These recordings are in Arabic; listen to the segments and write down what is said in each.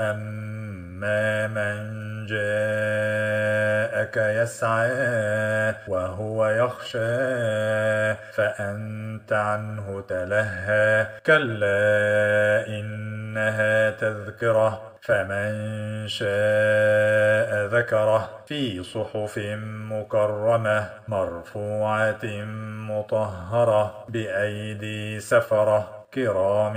وأما من جاءك يسعى وهو يخشى فأنت عنه تلهى كلا إنها تذكرة فمن شاء ذكره في صحف مكرمة مرفوعة مطهرة بأيدي سفرة كرام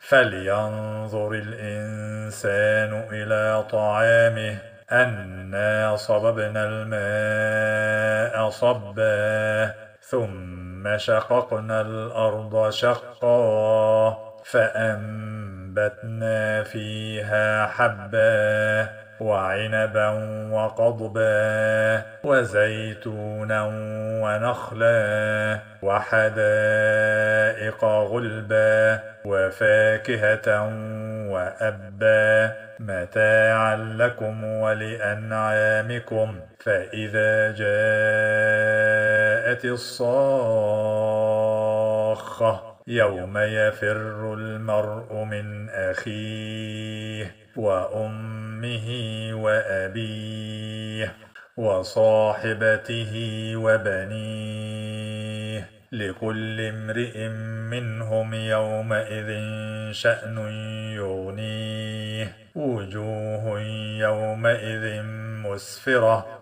فلينظر الإنسان إلى طعامه أنا صببنا الماء صبا ثم شققنا الأرض شقا فأنبتنا فيها حبا. وعنبا وقضبا وزيتونا ونخلا وحدائق غلبا وفاكهة وأبا متاعا لكم ولأنعامكم فإذا جاءت الصاخة يوم يفر المرء من أخيه وأمه وأبيه وصاحبته وبنيه لكل امرئ منهم يومئذ شأن يغنيه وجوه يومئذ مسفرة